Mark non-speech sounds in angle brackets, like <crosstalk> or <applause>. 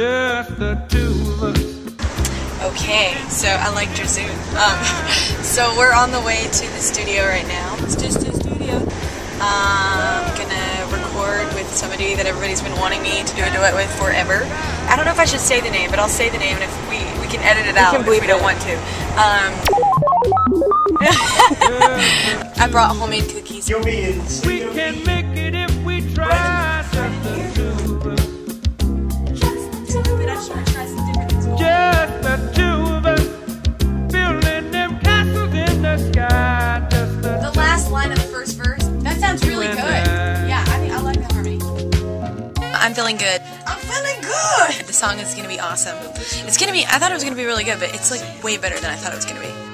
just the two of us. Okay, so I liked your Zoom. Um, <laughs> so we're on the way to the studio right now. It's just a studio. Um, gonna record with somebody that everybody's been wanting me to do a duet with forever. I don't know if I should say the name, but I'll say the name, and if we we can edit it out can if we bleep don't want to. Um, <laughs> I brought homemade cookies. You'll be in We can make it if we try, I'm feeling good. I'm feeling good. The song is gonna be awesome. It's gonna be. I thought it was gonna be really good, but it's like way better than I thought it was gonna be.